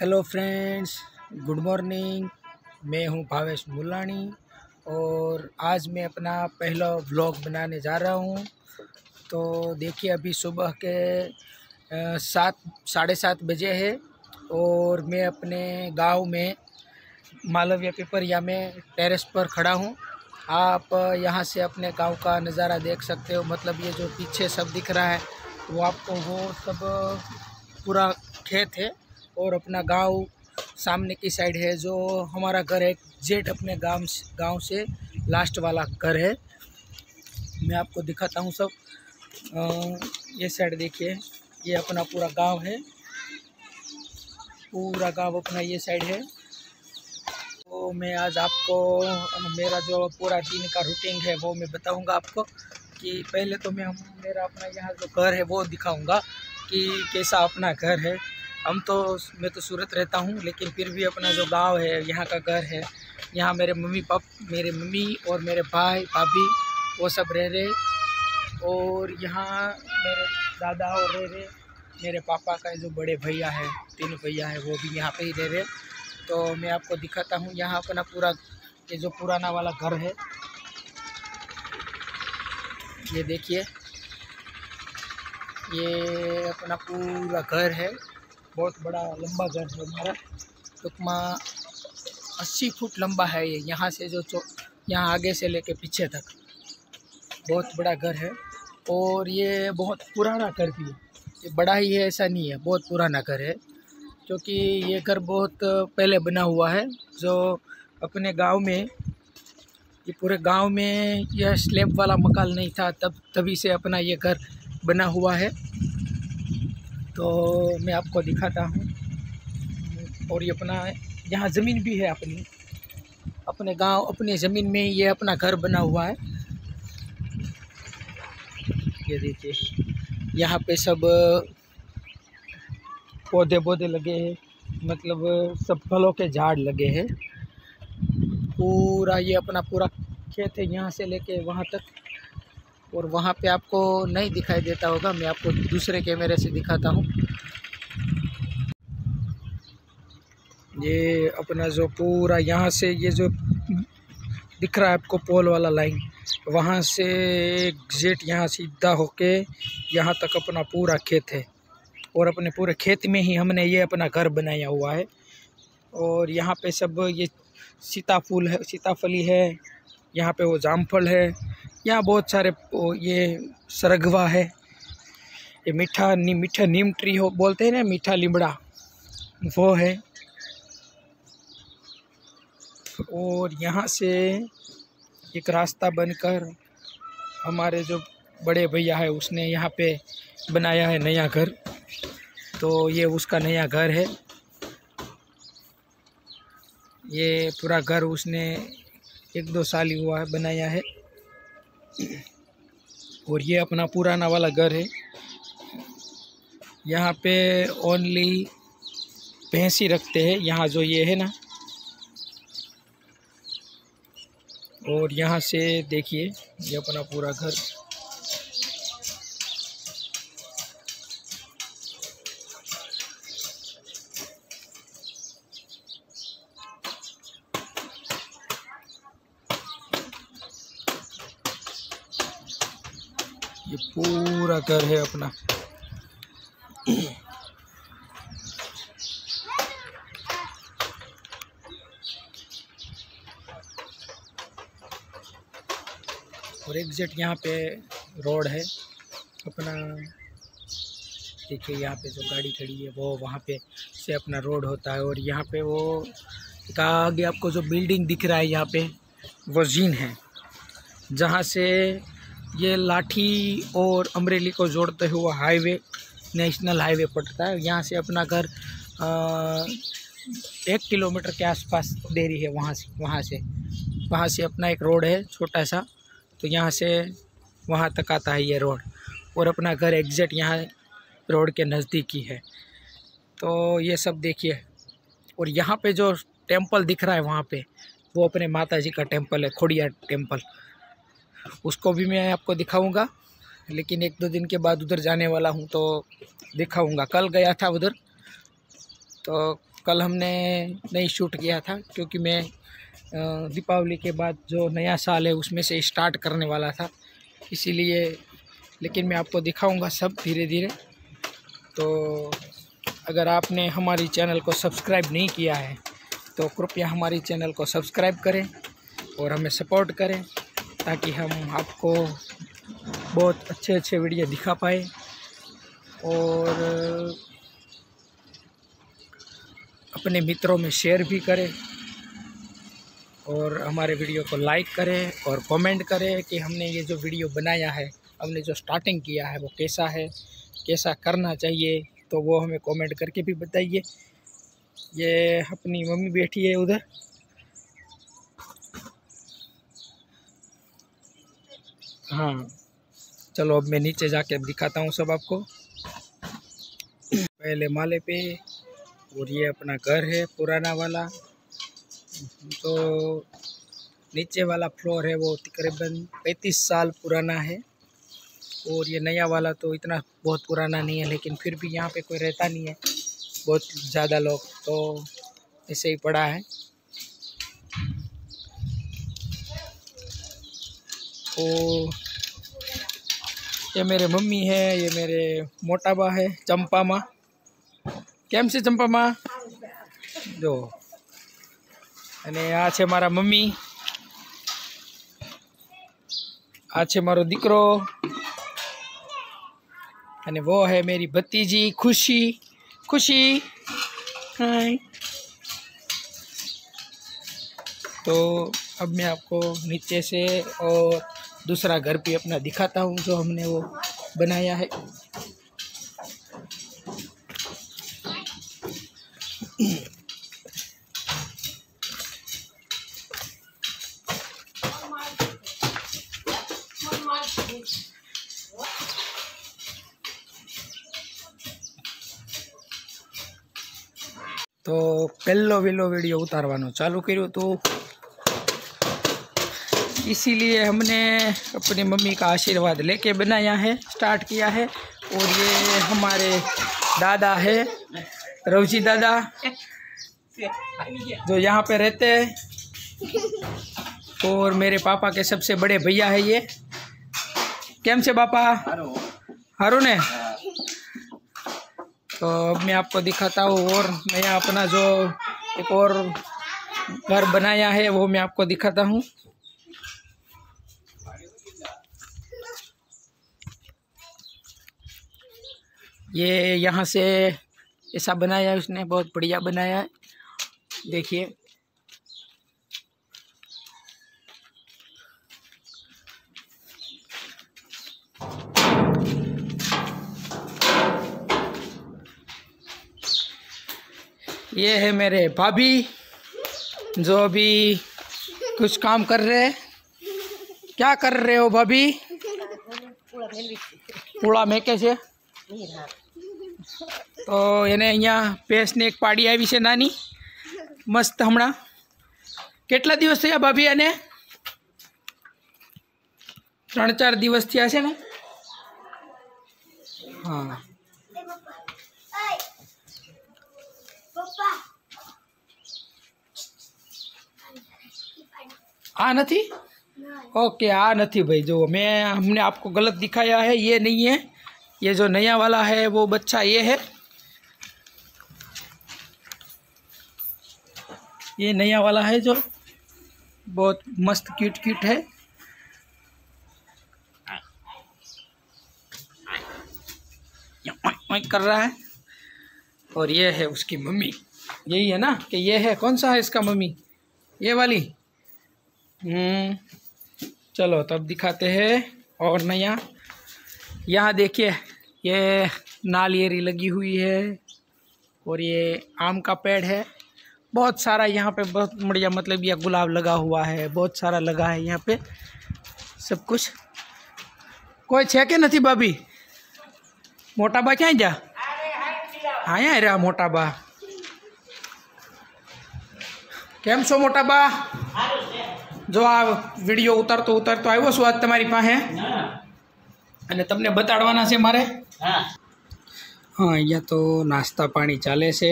Hello friends good morning मैं हूँ भावेश मुलानी और आज मैं अपना पहला व्लॉग बनाने जा रहा हूँ। तो देखिए अभी सुबह के सात, साढ़े सात बजे है और मैं अपने गाँव में मालव्य पेपरिया में टेरेस पर खड़ा हूँ। आप यहाँ से अपने गाँव का नज़ारा देख सकते हो। मतलब ये जो पीछे सब दिख रहा है, वो आपको वो सब पूरा खेत है। और अपना गाँव सामने की साइड है जो हमारा घर है जेट अपने गाँव गाँव से लास्ट वाला घर है। मैं आपको दिखाता हूँ सब। आ, ये साइड देखिए ये अपना पूरा गाँव है। पूरा गाँव अपना ये साइड है। तो मैं आज आपको मेरा जो पूरा दिन का रूटीन है वो मैं बताऊँगा आपको कि पहले तो मैं हम मेरा अपना यहाँ जो घर है वो दिखाऊँगा कि कैसा अपना घर है। हम तो मैं तो सूरत रहता हूँ, लेकिन फिर भी अपना जो गाँव है, यहाँ का घर है, यहाँ मेरे मम्मी पाप, मेरे मम्मी और मेरे भाई, भाभी, वो सब रह रहे और यहाँ मेरे दादा और रह रहे। मेरे पापा का जो बड़े भैया है, तीन भैया है, वो भी यहाँ पे ही रह रहे। तो मैं आपको दिखाता हूँ, यहाँ अपना पूरा ये जो पुराना वाला घर है, ये देखिए। ये अपना पूरा घर है। बहुत बड़ा लंबा घर है हमारा। टुकमा अस्सी फुट लंबा है ये, यहाँ से जो यहाँ आगे से लेके पीछे तक। बहुत बड़ा घर है और ये बहुत पुराना घर भी है। ये बड़ा ही है ऐसा नहीं है, बहुत पुराना घर है, क्योंकि ये घर बहुत पहले बना हुआ है, जो अपने गाँव में, ये पूरे गाँव में यह स्लेब वाला मकान नहीं था, तब, तभी से अपना ये घर बना हुआ है। तो मैं आपको दिखाता हूँ। और ये अपना, यहाँ ज़मीन भी है अपनी। अपने गाँव, अपने ज़मीन में ये अपना घर बना हुआ है। ये देखिए, यहाँ पे सब पौधे पौधे लगे हैं। मतलब सब फलों के झाड़ लगे हैं। पूरा ये अपना पूरा खेत है यहाँ से लेके वहाँ तक। और वहाँ पे आपको नहीं दिखाई देता होगा, मैं आपको दूसरे कैमरे से दिखाता हूँ। ये अपना जो पूरा यहाँ से ये जो दिख रहा है आपको पोल वाला लाइन, वहाँ से जेट यहाँ सीधा होके यहाँ तक अपना पूरा खेत है। और अपने पूरे खेत में ही हमने ये अपना घर बनाया हुआ है। और यहाँ पे सब ये सीताफूल है, सीताफली है, यहाँ पे वो जामफल है यहाँ बहुत सारे ये सरगवा है। ये मीठा नी, मीठा नीम ट्री हो बोलते हैं ना मीठा लिमड़ा। वो है। और यहाँ से एक रास्ता बनकर हमारे जो बड़े भैया है उसने यहाँ पे बनाया है नया घर। तो ये उसका नया घर है। ये पूरा घर उसने एक दो साल ही हुआ है बनाया है। और ये अपना पुराना वाला घर है। यहाँ पे ओनली भैंसी रखते हैं, यहाँ जो ये है ना। और यहाँ से देखिए, ये अपना पूरा घर। पूरा घर है अपना। और एग्जैक्ट यहाँ पे रोड है। अपना देखिए यहाँ पे जो गाड़ी खड़ी है, वो वहाँ पे से अपना रोड होता है और यहाँ पे वो आगे आपको जो बिल्डिंग दिख रहा है यहाँ पे, वो जीन है। जहाँ से ये लाठी और अमरेली को जोड़ते हुए हाईवे, नेशनल हाईवे पड़ता है। यहाँ से अपना घर एक किलोमीटर के आसपास देरी है वहाँ से वहाँ से। वहाँ से अपना एक रोड है, छोटा सा। तो यहाँ से, वहाँ तक आता है ये रोड। और अपना घर एग्जैक्ट यहाँ रोड के नज़दीक ही है। तो ये सब देखिए। और यहाँ पे जो टेंपल दिख रहा है वहाँ पे, वो अपने माता जी का टेंपल है, खोड़िया टेंपल। उसको भी मैं आपको दिखाऊँगा। लेकिन एक दो दिन के बाद उधर जाने वाला हूँ तो दिखाऊँगा। कल गया था उधर तो कल हमने नहीं शूट किया था, क्योंकि मैं दीपावली के बाद जो नया साल है उसमें से स्टार्ट करने वाला था। इसीलिए, लेकिन मैं आपको दिखाऊँगा सब धीरे धीरे तो अगर आपने हमारी चैनल को सब्सक्राइब नहीं किया है तो कृपया हमारी चैनल को सब्सक्राइब करें और हमें सपोर्ट करें। ताकि हम आपको बहुत अच्छे अच्छे वीडियो दिखा पाए और अपने मित्रों में शेयर भी करें और हमारे वीडियो को लाइक करें और कमेंट करें कि हमने ये जो वीडियो बनाया है, हमने जो स्टार्टिंग किया है वो कैसा है, कैसा करना चाहिए तो वो हमें कमेंट करके भी बताइए। ये अपनी मम्मी बैठी है उधर। हाँ। चलो अब मैं नीचे जाके अब दिखाता हूँ सब आपको। पहले माले पे, और ये अपना घर है पुराना वाला। तो नीचे वाला फ्लोर है वो तकरीबन पैंतीस साल पुराना है। और ये नया वाला तो इतना बहुत पुराना नहीं है, लेकिन फिर भी यहाँ पे कोई रहता नहीं है। बहुत ज़्यादा लोग तो ऐसे ही पड़ा है। तो ये मेरे मम्मी है ये मेरे मोटा बा है चंपा माँ કેમ છે ચંપામાં જો અને આ છે મારા મમ્મી આ છે મારો દીકરો અને वो है मेरी भतीजी खुशी खुशी हाय तो अब मैं आपको नीचे से और दूसरा घर भी अपना दिखाता हूँ जो हमने वो बनाया है। तो पहलो वेलो वीडियो उतारवा चालू करूँ तो इसीलिए हमने अपनी मम्मी का आशीर्वाद लेके बनाया है स्टार्ट किया है। और ये हमारे दादा है, रवजी दादा, जो यहाँ पे रहते हैं। और मेरे पापा के सबसे बड़े भैया है ये। कैम से पापा? हारू ने तो अब मैं आपको दिखाता हूँ, और मैं अपना जो एक और घर बनाया है, वो मैं आपको दिखाता हूँ। ये यहाँ से ऐसा बनाया है उसने बहुत बढ़िया बनाया है। देखिए। ये है मेरे भाभी जो अभी कुछ काम कर रहे हैं। क्या कर रहे हो भाभी? पूरा मैं कैसे? તો એને અહીંયા ભેંસને એક પાડી આવી છે નાની મસ્ત હમણાં કેટલા દિવસ થયા ભાભી અને ત્રણ ચાર દિવસ થયા છે ને હા आ नहीं ओके आ नहीं भाई जो मैं हमने आपको गलत दिखाया है ये नहीं है ये जो नया वाला है वो बच्चा ये है। ये नया वाला है जो बहुत मस्त क्यूट क्यूट है। कर रहा है। और ये है उसकी मम्मी। यही है ना कि ये है कौन सा है इसका मम्मी? ये वाली। हम्म, चलो तब दिखाते हैं और नया। यहाँ देखिए ये नालियरी लगी हुई है और ये आम का पेड़ है बहुत सारा यहाँ पे बहुत बढ़िया मतलब ये गुलाब लगा हुआ है बहुत सारा लगा है यहाँ पे सब कुछ कोई छे के नहीं भाभी मोटा बा क्या जा हाँ यहाँ रहा मोटा बा કેમ છો મોટા બા જો આ વિડીયો ઉતારતો ઉતારતો આવ્યો છું આજ તમારી પાસે અને તમને બતાડવાના છે મારે? હા. અહીંયા તો નાસ્તા પાણી ચાલે છે.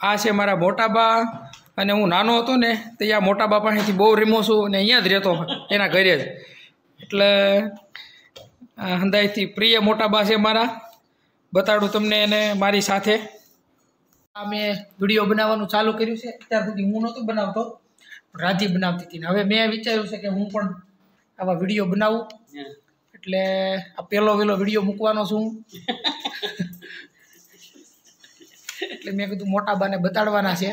આ છે મારા મોટાબા અને હું નાનો હતો ને તો અહીંયા મોટાબા પાસેથી બહુ રીમો છું અને અહીંયા જ રહેતો એના ઘરે જ. એટલે આ હંદાઈથી પ્રિય મોટાબા છે મારા. બતાડું તમને એને મારી સાથે. આ મેં વીડિયો બનાવવાનું ચાલુ કર્યું છે. અત્યાર સુધી હું નહોતો બનાવતો રાજી બનાવતી હતી ને. હવે મેં વિચાર્યું છે કે હું પણ આવા વીડિયો બનાવું. એટલે આ પહેલો વહેલો વીડિયો મૂકવાનો છું. એટલે મેં કીધું મોટા બાને બતાડવાના છે.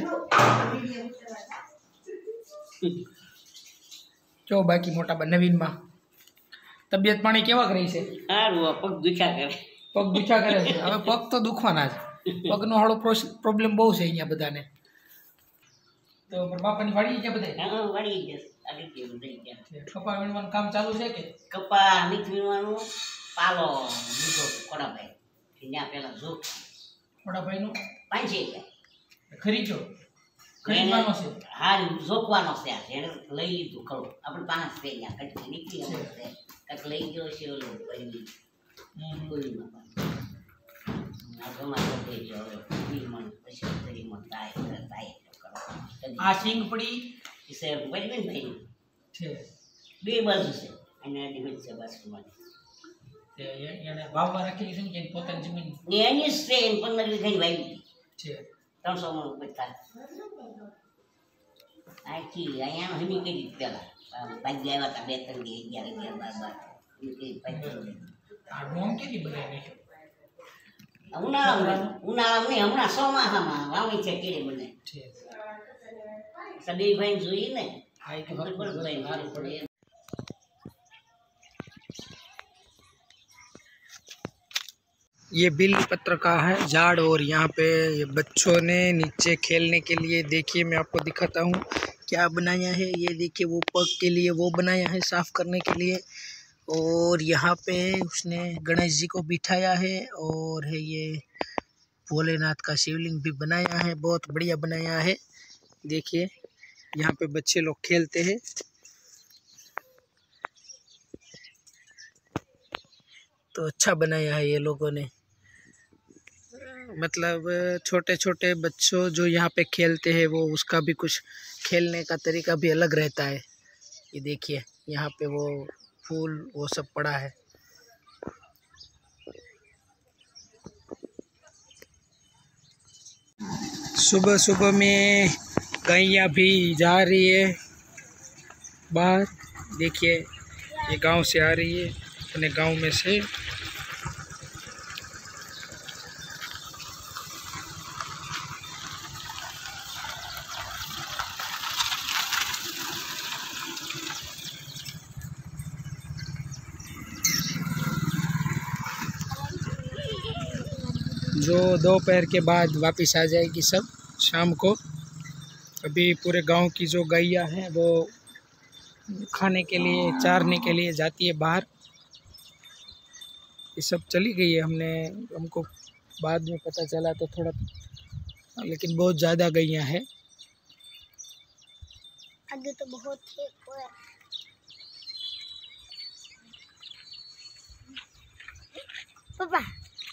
જો બાકી મોટા બા નવીનમાં. તબિયત પાણી કેવા રહી છે? સારું પગ દુખ્યા કરે. પગ દુખ્યા કરે છે. હવે પગ તો દુખવાના જ. પગનો હાળો પ્રોબ્લેમ બહુ છે અહીંયા બધાને. તો બાપાની વાડી ગયા બધા હા વાડી ગયા આવી ગયું થઈ ગયા કપા વીણવાનું કામ ચાલુ છે કે? કપા નીચ વીણવાનું પાલો લીધો કોડાભાઈ ત્યાં પેલા જો મોટાભાઈનું પાંચે ખરીજો ખરીદવાનો છે? હા જોકવાનો છે આ જેણે લઈ લીધું ખરું. આપણે પાંચ છે ત્યાં કટકી નીકળી છે. કંઈક લઈ ગયો છે ઓલો ભાઈ. ગોળીમાં પણ આ ગમા થઈ ગયો હવે. મણ પછી મણ થાય થાય આ સિંગપડી છે એ સાહેબ બની ને ભાઈ છે. બે બાજુ છે. અને આ દિવસ છે તે એને વાવવા રાખેલી છે ને કે પોતાની જમીન? એની છે એની પંદર વીઘાની વાવી. છે. ત્રણસો મણ ઉપર આખી અહીંયા હમી કરી પેલા. ભાગ્ય આવ્યા હતા બે ત્રણ દી અગિયાર અગિયાર બાર બાર. આ નોમ કેલી બધાને ઉનાળામાં ઉનાળામાં હમણાં ચોમાસામાં વાવણી છે કેરી બને. सभी भाई जुई ने। आई तो हर पर भाई हार पड़े ये बिल पत्र का है झाड़ और यहाँ पे ये बच्चों ने नीचे खेलने के लिए देखिए मैं आपको दिखाता हूँ क्या बनाया है। ये देखिए वो पग के लिए वो बनाया है साफ़ करने के लिए। और यहाँ पे उसने गणेश जी को बिठाया है और है ये भोलेनाथ का शिवलिंग भी बनाया है बहुत बढ़िया बनाया है। देखिए। यहाँ पे बच्चे लोग खेलते हैं। तो अच्छा बनाया है ये लोगों ने। मतलब छोटे छोटे बच्चों जो यहाँ पे खेलते हैं, वो उसका भी कुछ खेलने का तरीका भी अलग रहता है। ये देखिए, यहाँ पे वो फूल, वो सब पड़ा है। सुबह सुबह में गैया भी जा रही है बाहर। देखिए, ये गाँव से आ रही है, अपने गाँव में से। जो दोपहर के बाद वापस आ जाएगी सब, शाम को। अभी पूरे गाँव की जो गैया हैं वो खाने के लिए चारने के लिए जाती है बाहर। ये सब चली गई है हमने हमको बाद में पता चला तो थोड़ा लेकिन बहुत ज़्यादा गैया है। आगे तो बहुत पापा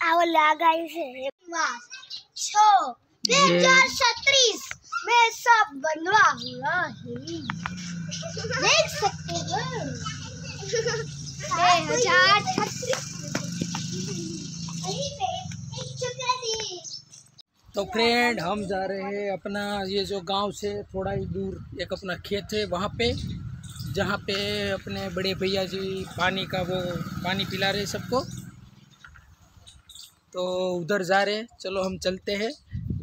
आओ लगाई मैं सब बनवा हुआ ही। देख सकते हो। हज़ार तो फ्रेंड हम जा रहे हैं अपना ये जो गाँव से थोड़ा ही दूर एक अपना खेत है वहाँ पे जहाँ पे अपने बड़े भैया जी पानी का वो पानी पिला रहे सबको। तो उधर जा रहे चलो हम चलते हैं।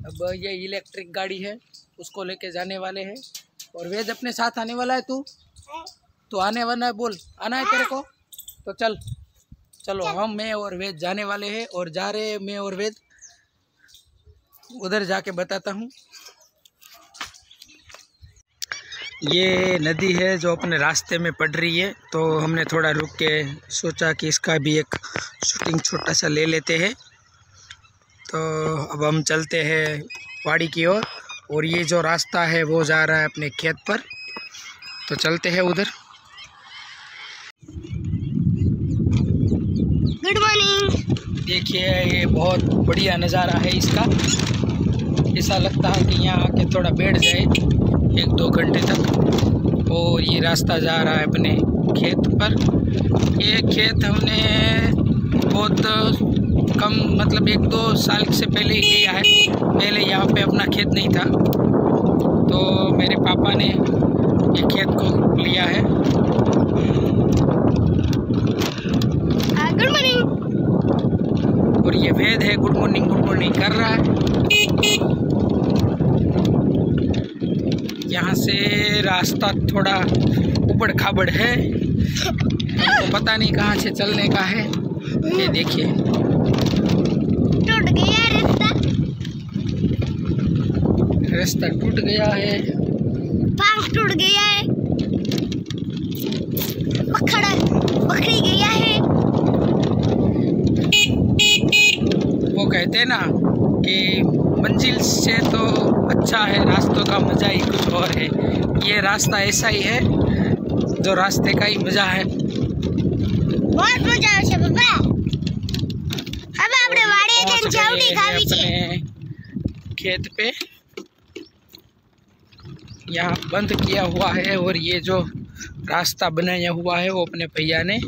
अब ये इलेक्ट्रिक गाड़ी है। उसको लेके जाने वाले हैं। और वेद अपने साथ आने वाला है तू? तो आने वाला है बोल। आना है तेरे को? तो चल। चलो हम मैं और वेद जाने वाले हैं और जा रहे हैं मैं और वेद। उधर जाके बताता हूँ। ये नदी है जो अपने रास्ते में पड़ रही है। तो हमने थोड़ा रुक के सोचा कि इसका भी एक शूटिंग छोटा सा ले लेते हैं। तो अब हम चलते हैं वाड़ी की ओर। और ये जो रास्ता है वो जा रहा है अपने खेत पर। तो चलते हैं उधर। गुड मॉर्निंग देखिए ये बहुत बढ़िया नज़ारा है इसका। ऐसा लगता है कि यहाँ आके थोड़ा बैठ जाए एक दो घंटे तक। और ये रास्ता जा रहा है अपने खेत पर। ये खेत हमने बहुत कम मतलब एक दो साल से पहले ही लिया है। पहले यहाँ पे अपना खेत नहीं था। तो मेरे पापा ने ये खेत को लिया है। गुड मॉर्निंग और ये वेद है गुड मॉर्निंग गुड मॉर्निंग कर रहा है। यहाँ से रास्ता थोड़ा उबड़ खाबड़ है। तो पता नहीं कहाँ से चलने का है। ये देखिए टूट गया रास्ता रास्ता टूट गया है पांव टूट गया है पकड़ पकड़ी गया है वो कहते हैं ना कि मंजिल से तो अच्छा है रास्तों का मज़ा ही कुछ और है ये रास्ता ऐसा ही है जो रास्ते का ही मज़ा है बहुत મજા આવશે પપ્પા હવે આપણે વાડીએ જઈને पहुंच ચાવડી गए ખાવી છે हैं अपने खेत पे यहाँ बंद किया हुआ है और ये जो रास्ता बनाया हुआ है वो अपने भैया ने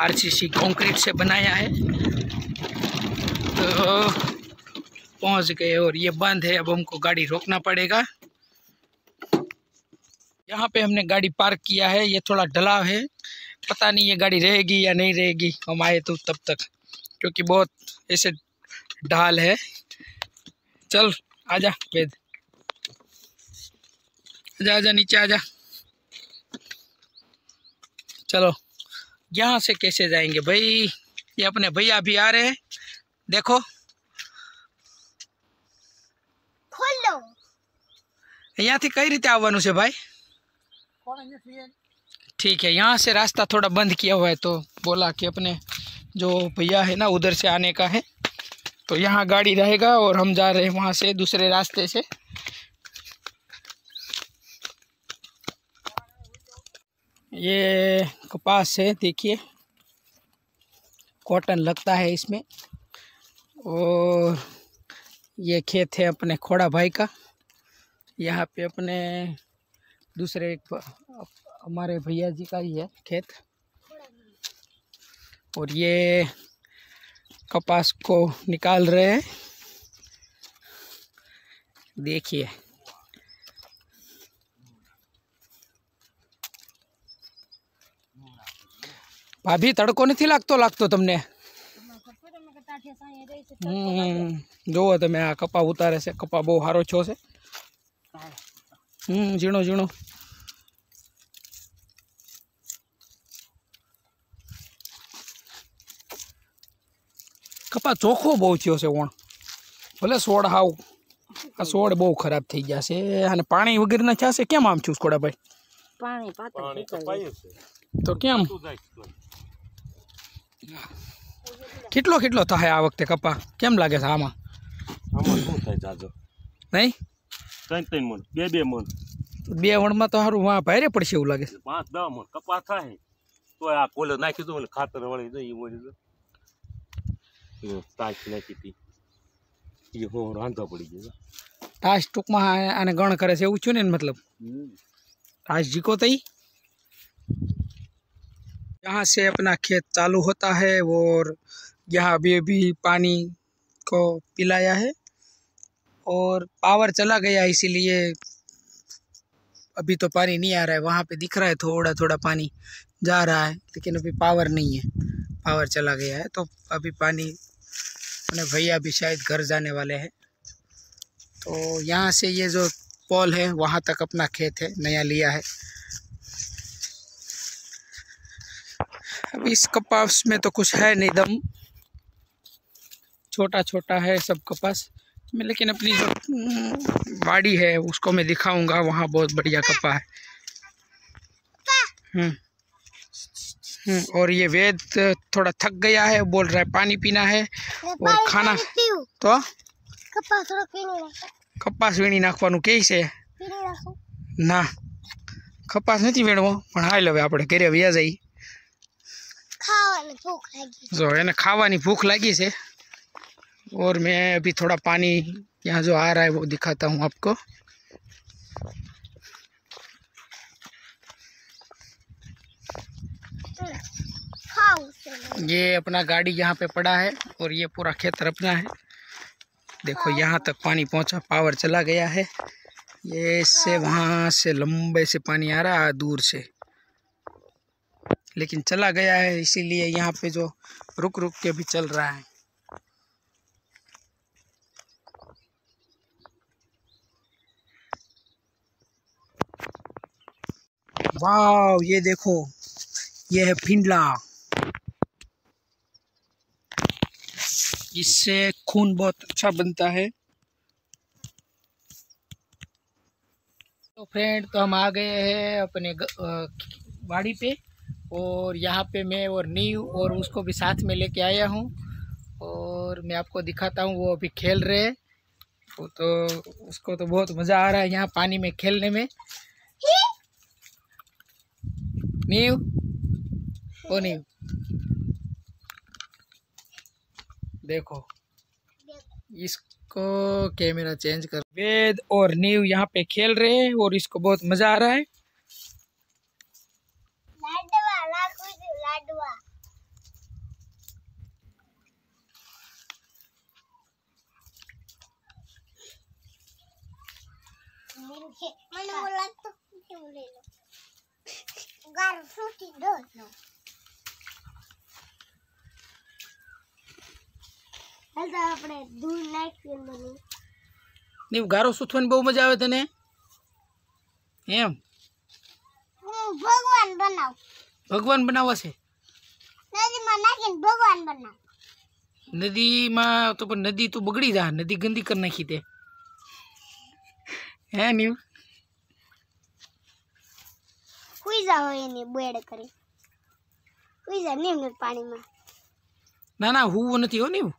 आरसीसी कंक्रीट से बनाया है। तो पहुँच गए और ये बंद है। अब हमको गाड़ी रोकना पड़ेगा। यहाँ पे हमने गाड़ी पार्क किया है। ये थोड़ा ढलाव है। पता नहीं ये गाड़ी रहेगी या नहीं रहेगी। हम आए तो तब तक, क्योंकि बहुत ऐसे ढाल है। चल, आजा वेद आजा आजा नीचे आजा चलो यहाँ से कैसे जाएंगे भाई ये अपने भैया भी आ रहे हैं देखो ખોલો અહીંયાથી કઈ રીતે આવવાનું છે ભાઈ ठीक है यहाँ से रास्ता थोड़ा बंद किया हुआ है तो बोला कि अपने जो भैया है ना उधर से आने का है तो यहाँ गाड़ी रहेगा और हम जा रहे हैं वहाँ से दूसरे रास्ते से ये कपास है, देखिए। कॉटन लगता है इसमें। और ये खेत है अपने खोड़ा भाई का। यहाँ पे अपने दूसरे एक हमारे भैया जी का ही है खेत। और ये कपास को निकाल रहे हैं। देखिए। ભાભી તડકો નથી લાગતો લાગતો તમને હમ જુઓ તમે આ કપા ઉતારે છે કપા બહુ સારો છો છે હમ ઝીણો ઝીણો કપા ચોખ્ખો બહુ થયો છે વણ ભલે સોડ હાવ આ સોડ બહુ ખરાબ થઈ ગયા છે અને પાણી વગેરેના થયા છે કેમ આમ છું ભાઈ પાણી પાણી કપાયું છે તો કેમ તું જાય કેટલો કેટલો થાય આ વખતે કપા? કેમ લાગે છે આમાં? આમાં શું થાય જાજો? નહીં? ત્રણ ત્રણ મણ બે બે મણ. બે મણમાં તો સારું ભાઈ ભારે પડશે એવું લાગે છે. પાંચ દસ મણ કપા થાય. તો આ કોલો નાખી દઉં ખાતર વળી દઉં એ વળી દઉં તાશ નાખી હતી હો રાંધો પડી ગયો. તાશ ટૂંકમાં આને ગણ કરે છે એવું છું ને મતલબ? તાશ જીકો તઈ? यहाँ से अपना खेत चालू होता है और यहाँ अभी अभी पानी को पिलाया है और पावर चला गया, इसीलिए अभी तो पानी नहीं आ रहा है। वहाँ पे दिख रहा है थोड़ा थोड़ा पानी जा रहा है, लेकिन अभी पावर नहीं है। पावर चला गया है तो अभी पानी अपने भैया भी शायद घर जाने वाले हैं। तो यहाँ से ये जो पॉल है, वहाँ तक अपना खेत है, नया लिया है। अब इस कपास में तो कुछ है नहीं दम छोटा छोटा है सब कपास में लेकिन अपनी जो हम्म, बाड़ी है उसको मैं दिखाऊंगा वहाँ बहुत बढ़िया कपा है हम्म हम्म, और ये वेद थोड़ा थक गया है बोल रहा है पानी पीना है और खाना પીવું तो કપા થોડો પીને રાખો કપાસ વીણી નાખવાનું કહે છે પીને રાખો ના કપાસ નથી વીણવો પણ હાલ હવે આપણે ઘરે વ્યા જઈ ખાવાની ભૂખ લાગી જો એને ખાવાની ભૂખ લાગી છે और मैं अभी थोड़ा पानी यहाँ जो आ रहा है वो दिखाता हूँ आपको खाओ चलो ये अपना गाड़ी यहाँ पे पड़ा है और ये पूरा खेतर अपना है देखो यहाँ तक पानी पहुँचा पावर चला गया है ये से वहाँ से लंबे से पानी आ रहा है दूर से लेकिन चला गया है, इसीलिए यहाँ पे जो रुक रुक के भी चल रहा है। वाह ये देखो, ये है फिंडला। इससे खून बहुत अच्छा बनता है। तो फ्रेंड तो हम आ गए हैं अपने वाड़ी पे। और यहाँ पे मैं और नीव और उसको भी साथ में लेके आया हूँ। और मैं आपको दिखाता हूँ, वो अभी खेल रहे हैं। वो तो उसको तो बहुत मज़ा आ रहा है यहाँ पानी में खेलने में। नीव? ओ नीव। देखो। इसको कैमरा चेंज कर। वेद और नीव यहाँ पे खेल रहे हैं और इसको बहुत मज़ा आ रहा है। મને બોલા તો કેવું લઈ લો ગાર સુટી દો નો હાલ તો આપણે દૂધ નાખીએ મને નીવ ગારો સૂથવાની બહુ મજા આવે તને એમ હું ભગવાન બનાવ ભગવાન બનાવવા છે નદીમાં નાખીને ભગવાન બનાવ નદીમાં તો પણ નદી તો બગડી જા નદી ગંદી કરી નાખી તે હે નીવ સુઈ જાઓ એની બેડ કરી સુઈ જા નિમ્ન પાણીમાં ના ના હું નથી હો નીવ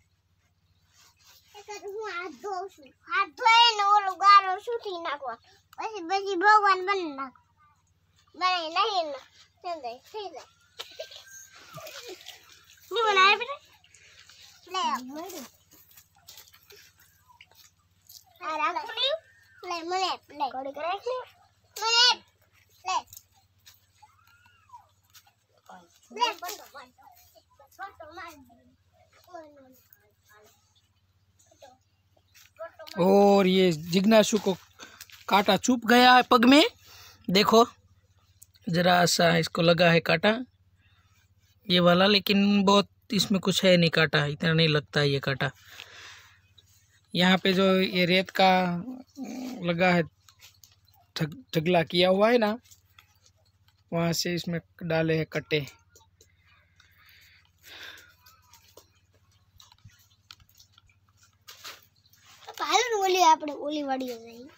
હું હાથ ધોઉં છું હાથ ધોઈને ઓલું ગારો સૂટી નાખવા પછી પછી ભગવાન બની નાખો બનાવી નાખીને થઈ જાય થઈ જાય ની બનાવે બેટા લે આ રાખું લ્યું લે મને લે ઘડીક રાખ લે મને લે और ये जिग्नाशु को कांटा चुप गया है पग में। देखो, जरा सा इसको लगा है कांटा। ये वाला, लेकिन बहुत इसमें कुछ है नहीं कांटा, इतना नहीं लगता है ये कांटा। यहाँ पे जो ये रेत का लगा है ढगला किया हुआ है ना, वहाँ से इसमें डाले हैं कट्टे। હાલો ને ઓલી આપણે ઓલી વાડીએ જઈએ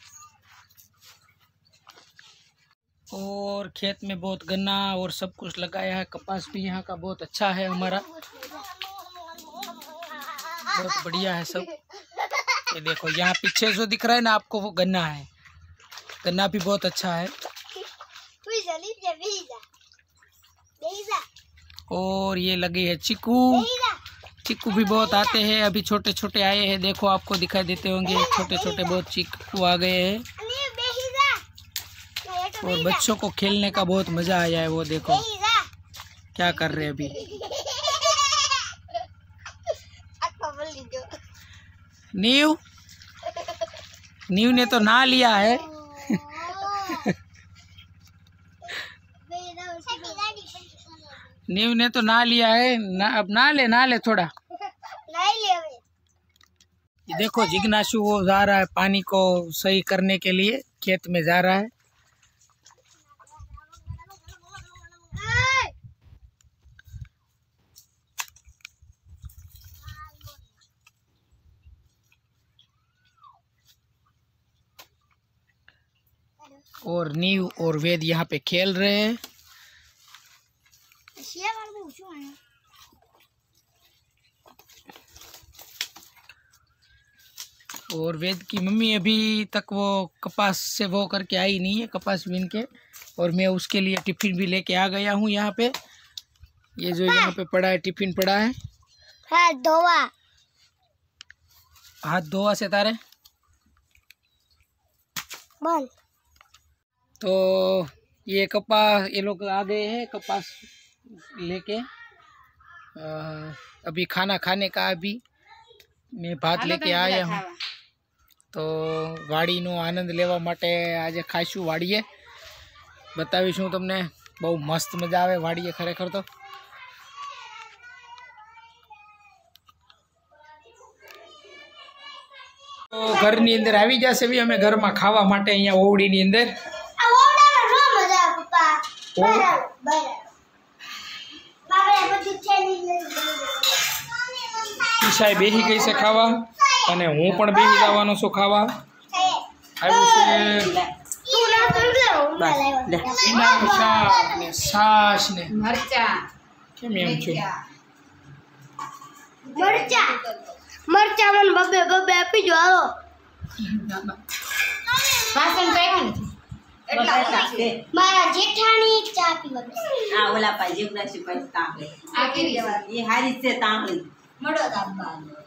और खेत में बहुत गन्ना और सब कुछ लगाया है कपास भी यहाँ का बहुत अच्छा है हमारा बहुत बढ़िया है सब ये देखो यहाँ पीछे जो दिख रहा है ना आपको वो गन्ना है गन्ना भी बहुत अच्छा है સુઈ જા લીજે બેહી જા બેહી જા और ये लगे है चीकू બેહી જા चिक्कू भी बहुत आते हैं। अभी छोटे छोटे आए हैं। देखो, आपको दिखाई देते होंगे। छोटे छोटे बहुत चिक्कू आ गए हैं। और बच्चों को खेलने का बहुत मज़ा आया है वो, देखो। क्या कर रहे हैं अभी? नीव? नीव ने तो ना लिया है। नीव ने तो ना लिया है। ना, अब ना ले ना ले थोड़ा। ये देखो जिग्नाशु वो जा रहा है पानी को सही करने के लिए, खेत में जा रहा है। और नीव और वेद यहाँ पे खेल रहे हैं। और वेद की मम्मी अभी तक वो कपास से वो करके आई नहीं है कपास बीन के। और मैं उसके लिए टिफ़िन भी लेके आ गया हूँ यहाँ पे। ये जो यहाँ पे पड़ा है टिफ़िन पड़ा है। हाथ धोवा। हाथ धोवा से तारे बोल तो ये कपास ये लोग आ गए हैं कपास लेके। अभी खाना खाने का अभी मैं भात लेके आया हूँ। તો વાડીનો આનંદ લેવા માટે આજે ખાઈશું વાડીએ. બતાવીશું તમને. બહુ મસ્ત મજા આવે વાડીએ ખરેખર તો. ઘરની અંદર આવી જશે બી. અમે ઘરમાં ખાવા માટે અહીંયા ઓવડીની અંદર. સાહેબ બેસી ગઈ છે ખાવા. અને હું પણ બેસી જવાનો છું ખાવા. આવ્યું છે. તું ના તો લે. હું લાવ્યો ઈંડાનું શાક ને છાશ ને મરચા. કેમ એમ છું? મરચા. મરચા. મને બબે બબે આપી જો હાલો. વાસણ કઈ નથી. મારા જેઠાણી ચા પીવા આ ઓલા. આ કેવી એ હારી છે. મળો તાંબાનો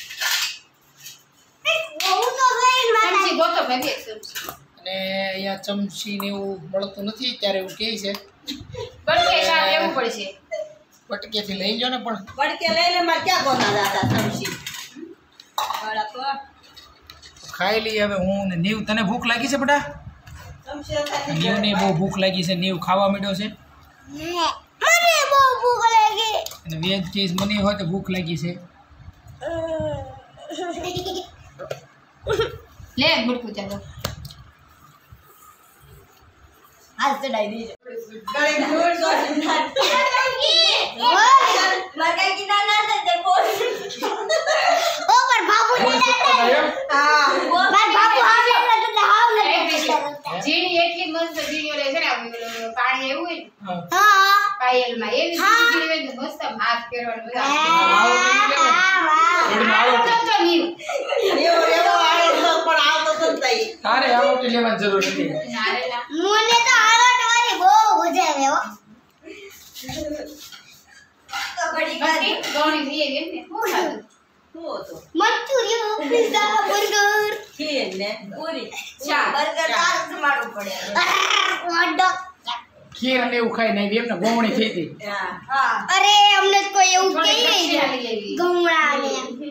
અને અહીંયા ચમચી ને એવું મળતું નથી ત્યારે એવું કહે છે. પટકે શાક લેવું પડશે. પટકેથી લઈ જો ને પણ. પડકે લઈ લે મારે ક્યાં કોના દાદા ચમચી? ખાઈ હવે હું ને નીવ. તને ભૂખ લાગી છે બેટા? નીવને બહુ ભૂખ લાગી છે નીવ ખાવા માંડ્યો છે. મને બહુ ભૂખ લાગી. અને વેજ ચીઝ મને હોય તો ભૂખ લાગી છે. લે ગુડકું ચાલો હાથ ચડાઈ દીજો ગળે ધૂળ તો ના મરકાઈ કી ના ના દે બોલ ઓ પર બાબુ હા માર બાબુ આવે એટલે તો હાવ ને ઝીણી એટલી મસ્ત ઝીણી ઓલે છે ને આવું ઓલું પાણી એવું હોય ને હા. હા પાયલમાં એવી ઝીણી હોય ને મસ્ત આમ હાથ ફેરવાની મજા આવે. થોડી માળો આવો તો નીવ. એવો એવો તારે આ લેવાની જરૂર નથી. મને તો આ વાળી બહુ ગુજાવે હો. તો ઘડી ઘડી એવું ખાઈ નહીં એમને ગોમણી થઈ અરે અમને કોઈ એવું કહી ગમણા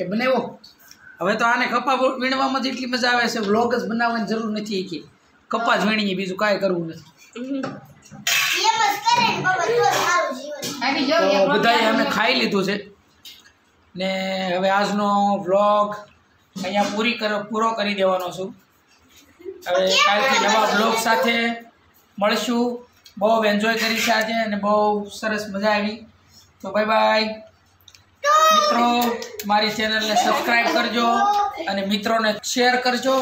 કે બનાવ્યો હવે તો આને કપા વીણવામાં જ એટલી મજા આવે છે વ્લોગ જ બનાવવાની જરૂર નથી કે કપા જ વીણીએ બીજું કાંઈ કરવું નથી. બધાએ અમે ખાઈ લીધું છે. ને હવે આજનો વ્લોગ અહીંયા પૂરી કર પૂરો કરી દેવાનો છું. હવે કાલથી નવા વ્લોગ સાથે મળશું. બહુ એન્જોય કરી છે આજે અને બહુ સરસ મજા આવી. તો બાય બાય મિત્રો મારી ચેનલને સબસ્ક્રાઈબ કરજો અને મિત્રોને શેર કરજો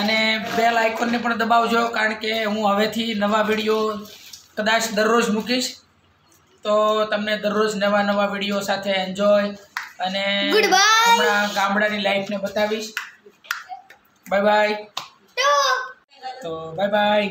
અને બેલ આઇકોનને પણ દબાવજો કારણ કે હું હવેથી નવા વીડિયો કદાચ દરરોજ મૂકીશ. તો તમને દરરોજ નવા નવા વીડિયો સાથે એન્જોય અને આપણા ગામડાની લાઈફને બતાવીશ. બાય બાય તો બાય બાય